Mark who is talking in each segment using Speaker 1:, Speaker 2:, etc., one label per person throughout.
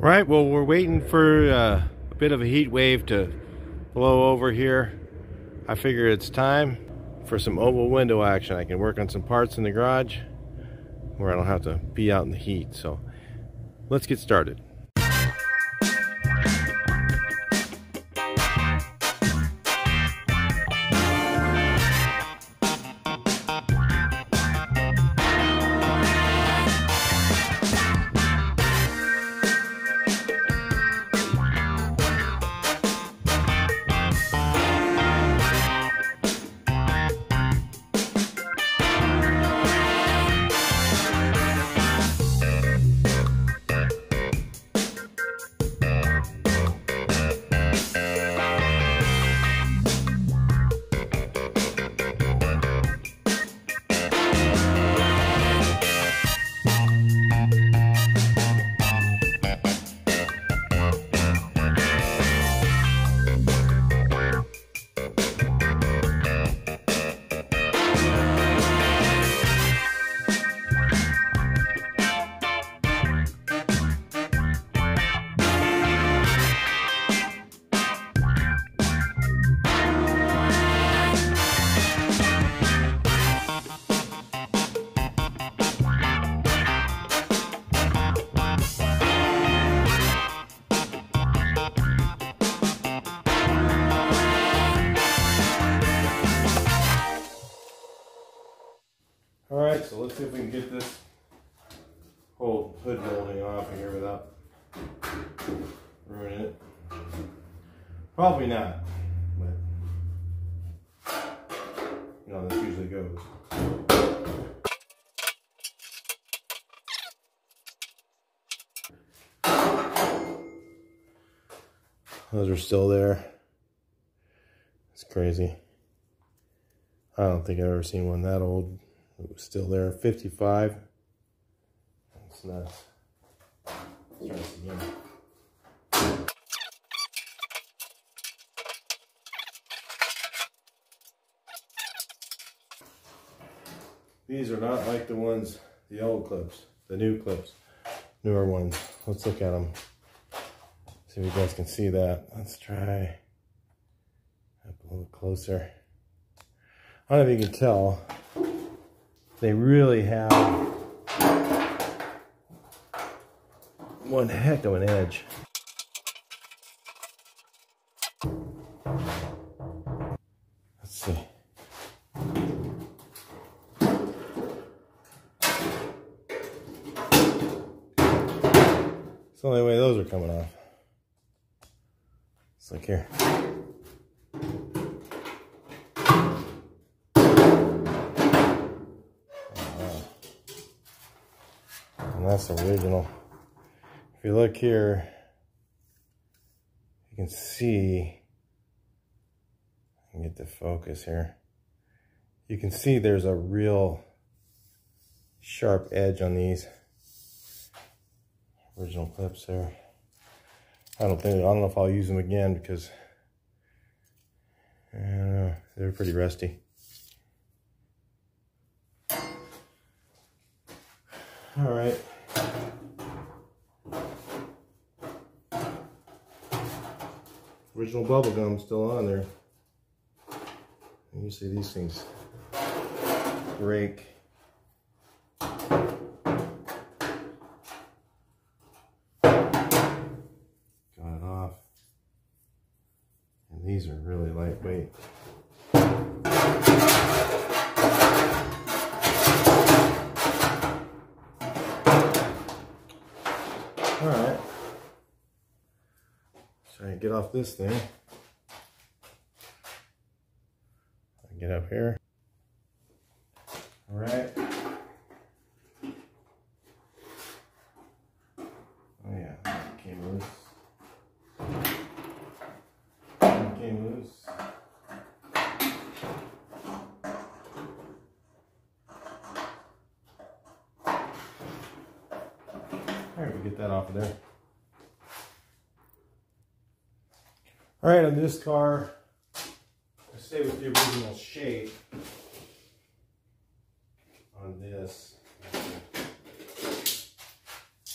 Speaker 1: Right, well, we're waiting for uh, a bit of a heat wave to blow over here. I figure it's time for some oval window action. I can work on some parts in the garage where I don't have to be out in the heat. So let's get started. All right, so let's see if we can get this whole hood molding off of here without ruining it. Probably not, but you know, this usually goes. Those are still there. It's crazy. I don't think I've ever seen one that old. It was still there. 55. That's. Let's try this again. These are not like the ones, the old clips, the new clips, newer ones. Let's look at them. See if you guys can see that. Let's try up a little closer. I don't know if you can tell. They really have one heck of an edge. Original. If you look here, you can see, I can get the focus here. You can see there's a real sharp edge on these original clips there. I don't think, I don't know if I'll use them again because I they're pretty rusty. All right. Original bubble gum still on there. And you see these things break. Got it off. And these are really lightweight. Get off this thing. Get up here. All right. Oh yeah, that came loose. That came loose. All right, we get that off of there. All right, on this car, I stay with the original shape on this.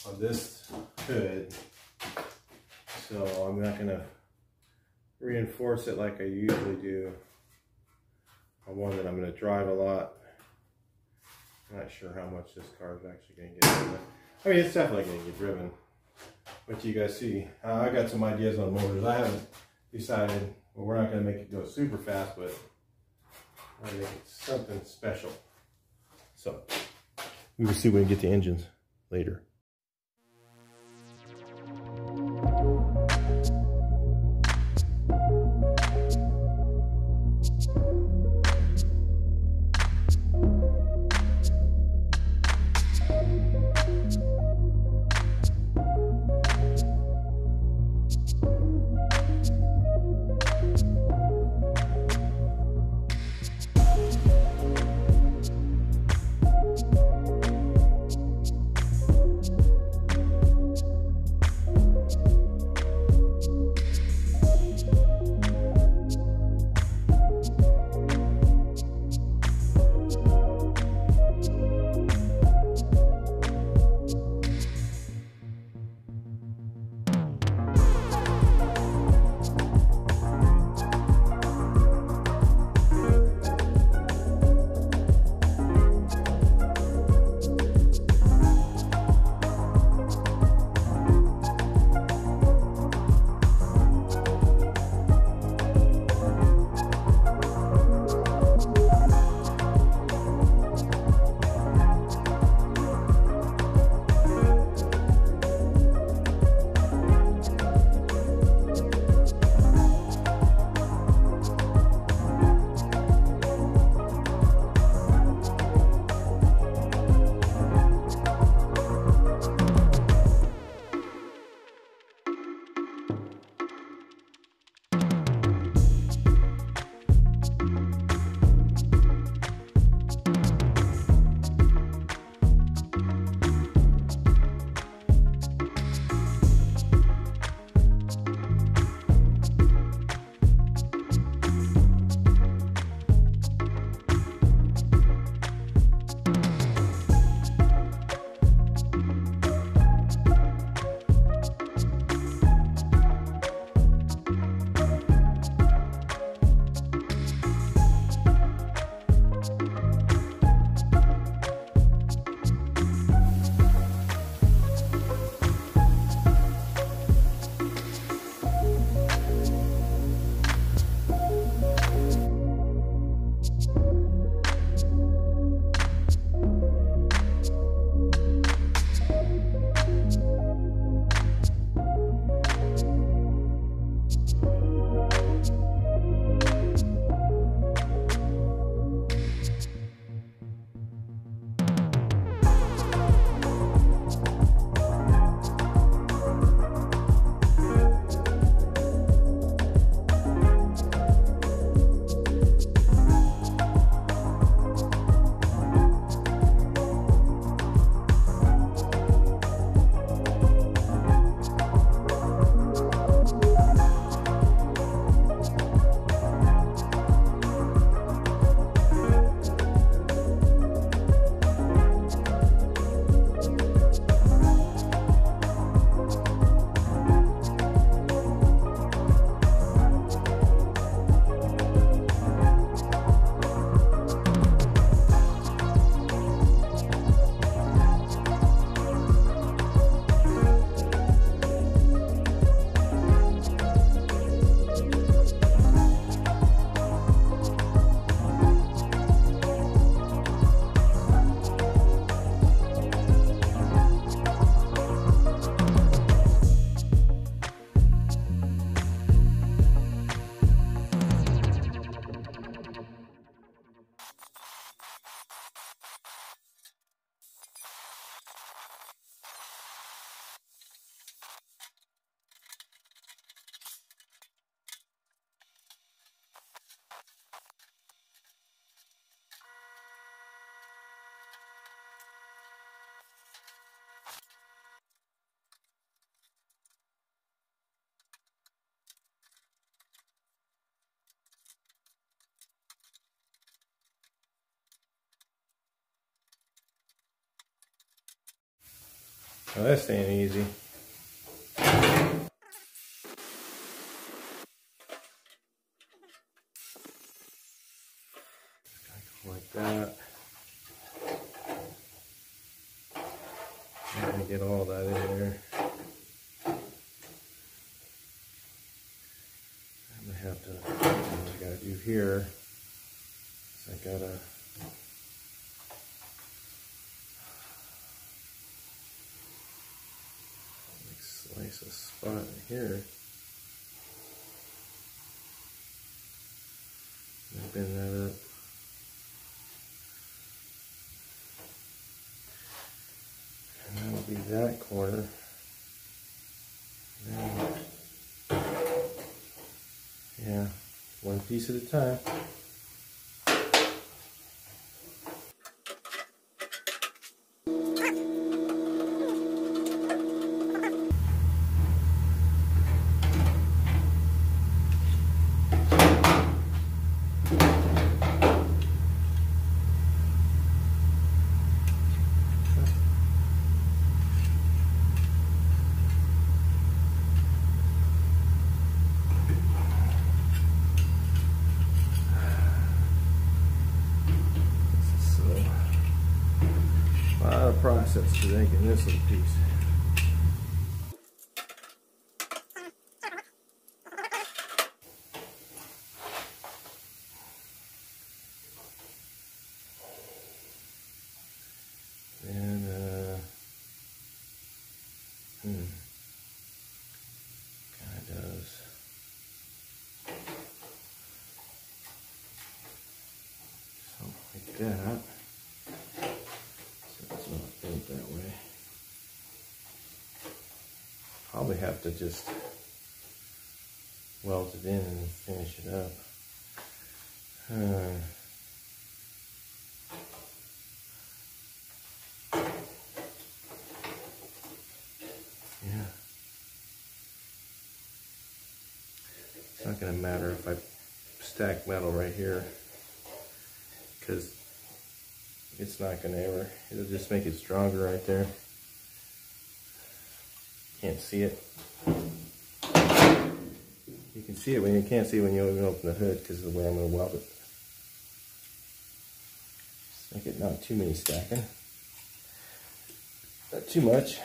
Speaker 1: On this hood, So I'm not gonna reinforce it like I usually do on one that I'm gonna drive a lot. I'm not sure how much this car is actually gonna get driven. I mean, it's definitely gonna get driven. But you guys see, uh, I got some ideas on motors. I haven't decided, well, we're not gonna make it go super fast, but I'm gonna make it something special. So, we will see when we get the engines later. This ain't easy. here. So I gotta like slice a spot here. Bend that up. And that'll be that corner. Yeah, one piece at a time. Process to making this little piece. And, uh, hmm, kind of does. Something like that. Just weld it in and finish it up. Uh, yeah. It's not going to matter if I stack metal right here because it's not going to ever, it'll just make it stronger right there. Can't see it. You can see it when you can't see when you open the hood because of the way I'm going to weld it. Just make it not too many stacking. Not too much.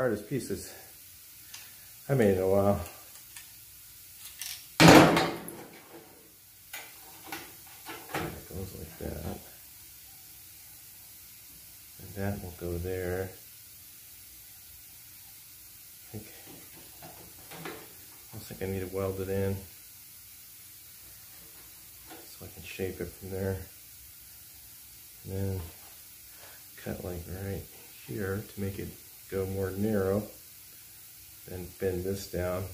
Speaker 1: Hardest pieces I made in a while. It goes like that. And that will go there. I think, I think I need to weld it in so I can shape it from there. And then cut like right here to make it go more narrow, then bend this down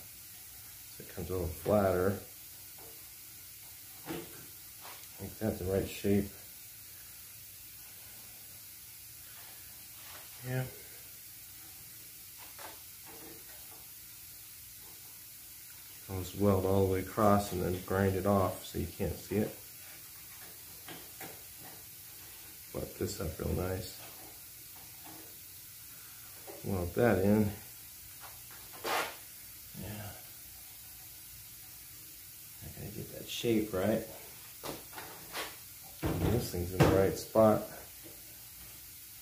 Speaker 1: so it comes a little flatter. Make that the right shape. Yeah. I'll just weld all the way across and then grind it off so you can't see it. Butt this up real nice weld that in. Yeah. I gotta get that shape right. And this thing's in the right spot.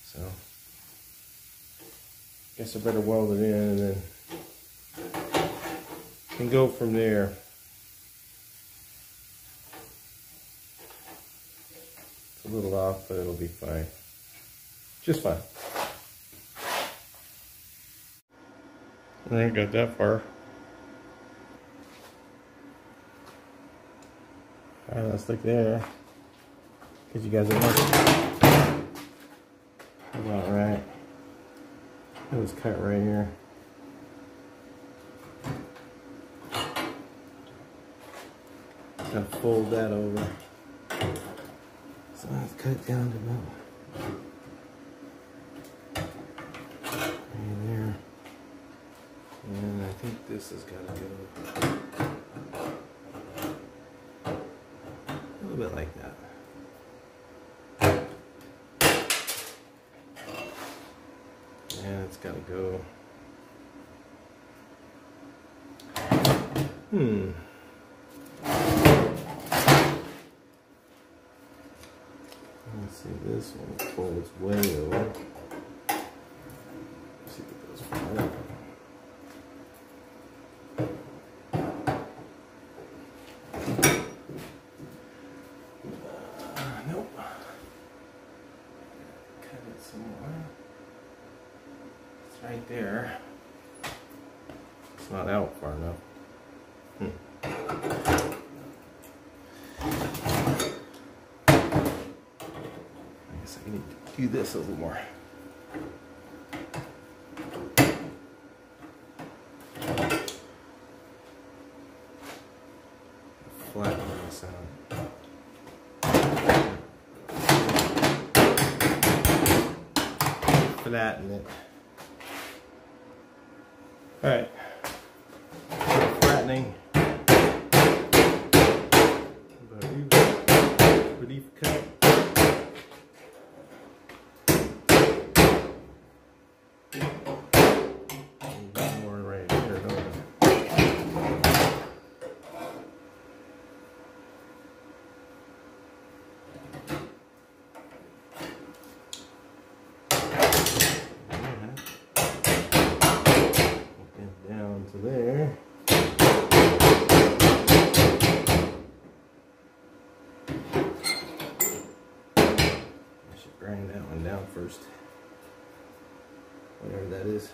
Speaker 1: So, guess I better weld it in and then can go from there. It's a little off, but it'll be fine. Just fine. I didn't get that far. Alright, let's look there. Because you guys are. About right. It was cut right here. Gotta fold that over. So let's cut down to about think this has got to go a little bit like that. And it's got to go Hmm. Let's see, this one folds way over. Let's see if it goes far. Uh, nope. Cut it some more. It's right there. It's not out far enough. Hmm. I guess I need to do this a little more. Flatten this out. Flatten it. All right. Flattening. Relief, relief cut. Got more right here, don't I? Get down to there. I should grind that one down first. Whatever that is.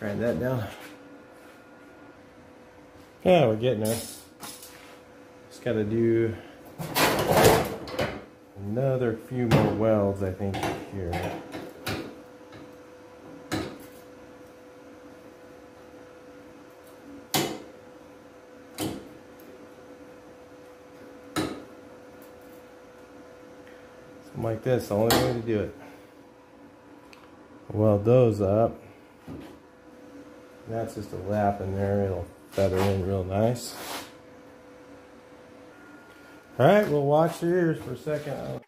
Speaker 1: Grind that down. Yeah, we're getting there. Just gotta do another few more welds, I think, here. This, the only way to do it. Weld those up. That's just a lap in there, it'll feather in real nice. Alright, we'll watch your ears for a second.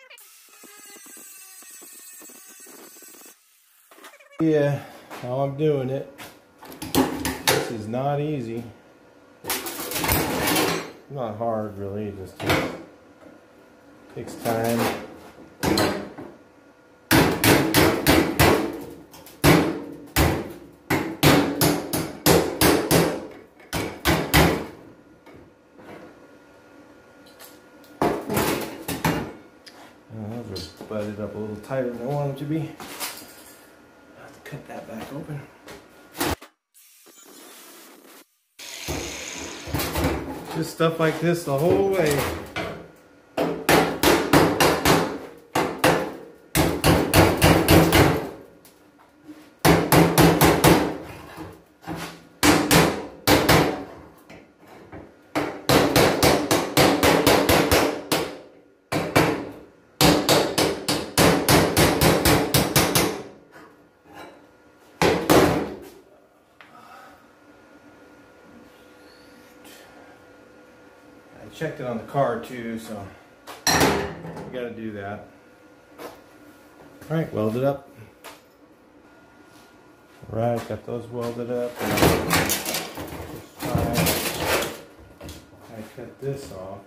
Speaker 1: Yeah, how I'm doing it. This is not easy. Not hard really, just takes time. Uh, butted up a little tighter than I want them to be. I'll have to cut that back open. Just stuff like this the whole way. Checked it on the car too, so we gotta do that. All right, weld it up. All right, got those welded up. I cut this off.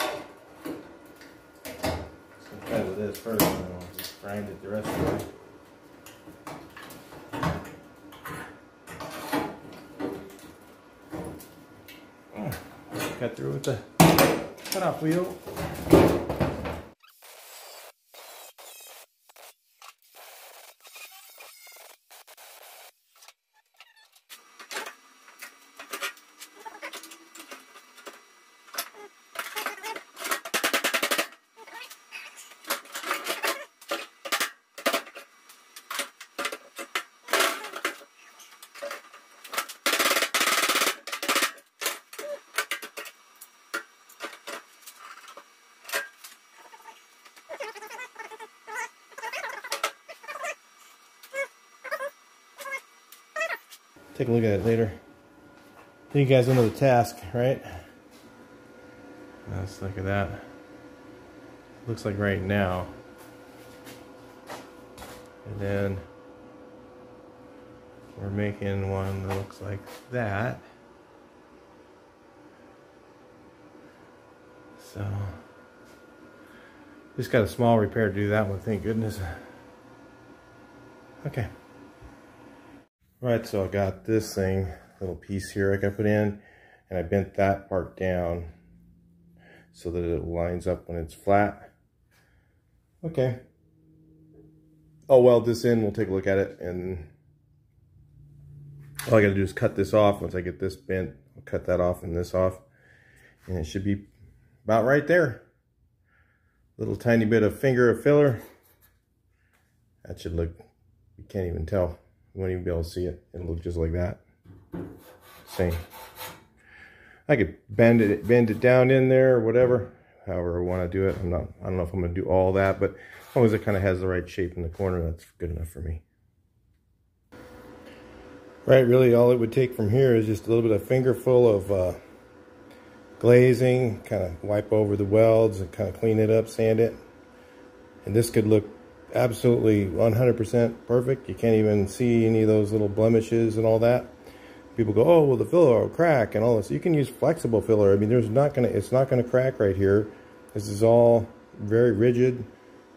Speaker 1: So cut this first, and then I'll just grind it the rest of the way. Cut through with the cutoff wheel. Take a look at it later. think You guys into the task, right? Let's look at that. Looks like right now. And then we're making one that looks like that. So, just got a small repair to do that one, thank goodness. Okay. Right, so I got this thing, little piece here I got put in, and I bent that part down so that it lines up when it's flat. Okay. I'll weld this in, we'll take a look at it, and all I gotta do is cut this off. Once I get this bent, I'll cut that off and this off, and it should be about right there. Little tiny bit of finger of filler. That should look, you can't even tell. You won't even be able to see it. It'll look just like that. Same. I could bend it, bend it down in there or whatever, however I want to do it. I'm not, I don't know if I'm going to do all that, but as long as it kind of has the right shape in the corner, that's good enough for me. Right, really all it would take from here is just a little bit of fingerful of uh, glazing, kind of wipe over the welds and kind of clean it up, sand it. And this could look absolutely 100% perfect. You can't even see any of those little blemishes and all that. People go, oh, well, the filler will crack and all this. You can use flexible filler. I mean, there's not gonna, it's not gonna crack right here. This is all very rigid.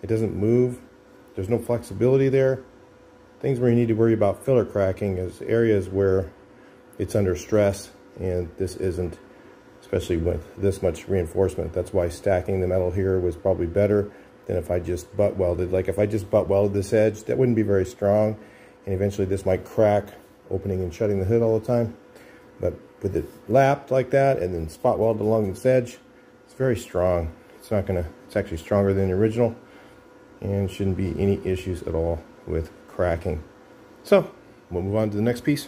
Speaker 1: It doesn't move. There's no flexibility there. Things where you need to worry about filler cracking is areas where it's under stress and this isn't, especially with this much reinforcement. That's why stacking the metal here was probably better than if I just butt welded. Like if I just butt welded this edge, that wouldn't be very strong. And eventually this might crack, opening and shutting the hood all the time. But with it lapped like that and then spot welded along this edge, it's very strong. It's not gonna, it's actually stronger than the original and shouldn't be any issues at all with cracking. So we'll move on to the next piece.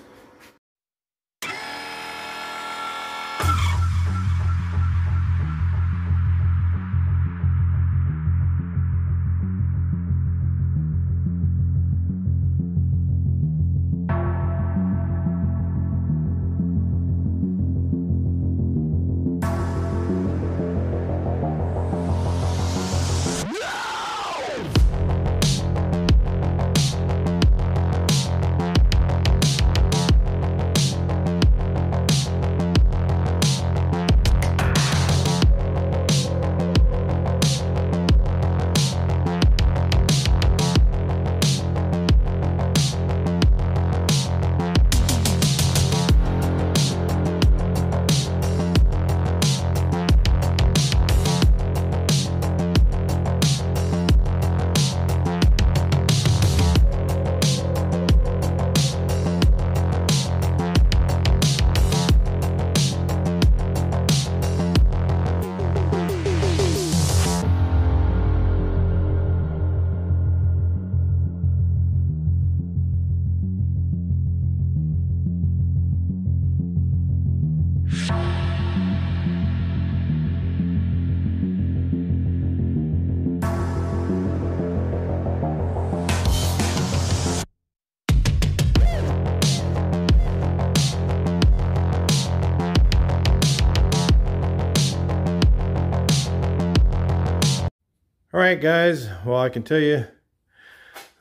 Speaker 1: Right, guys. Well, I can tell you,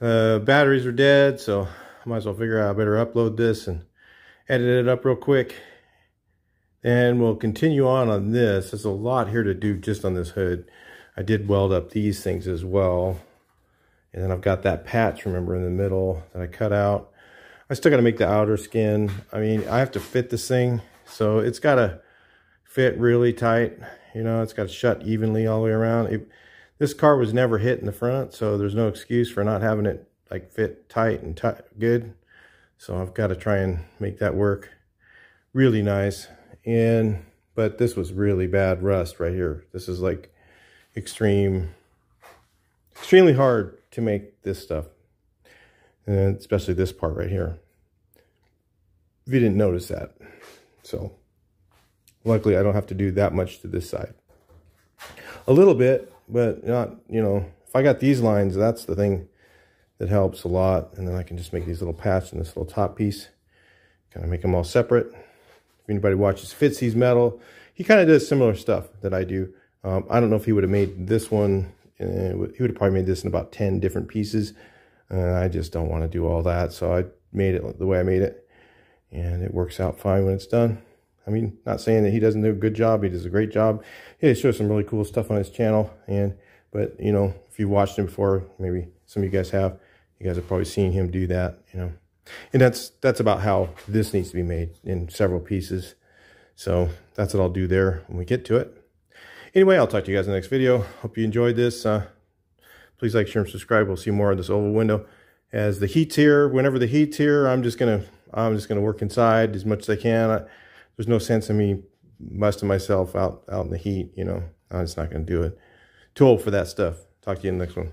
Speaker 1: uh, batteries are dead, so I might as well figure out I better upload this and edit it up real quick. And we'll continue on on this. There's a lot here to do just on this hood. I did weld up these things as well. And then I've got that patch, remember, in the middle that I cut out. I still got to make the outer skin. I mean, I have to fit this thing. So it's got to fit really tight. You know, it's got to shut evenly all the way around. It, this car was never hit in the front, so there's no excuse for not having it like fit tight and tight, good. So I've got to try and make that work really nice. And, but this was really bad rust right here. This is like extreme, extremely hard to make this stuff. And especially this part right here. If you didn't notice that. So luckily I don't have to do that much to this side. A little bit, but not, you know, if I got these lines, that's the thing that helps a lot. And then I can just make these little patches in this little top piece. Kind of make them all separate. If anybody watches Fitzy's Metal, he kind of does similar stuff that I do. Um, I don't know if he would have made this one. Uh, he would have probably made this in about 10 different pieces. Uh, I just don't want to do all that. So I made it the way I made it. And it works out fine when it's done. I mean, not saying that he doesn't do a good job. He does a great job. He shows some really cool stuff on his channel. And But, you know, if you've watched him before, maybe some of you guys have, you guys have probably seen him do that, you know. And that's that's about how this needs to be made in several pieces. So that's what I'll do there when we get to it. Anyway, I'll talk to you guys in the next video. Hope you enjoyed this. Uh, please like, share, and subscribe. We'll see more of this oval window. As the heat's here, whenever the heat's here, I'm just gonna I'm just gonna work inside as much as I can. I, there's no sense in me busting myself out out in the heat. You know, I'm just not gonna do it. Too old for that stuff. Talk to you in the next one.